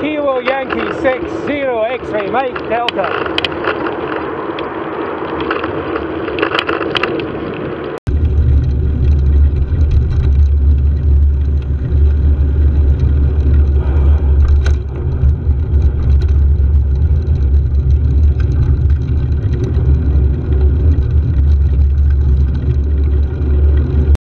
Kilo Yankee 6 0 X-ray Mike Delta.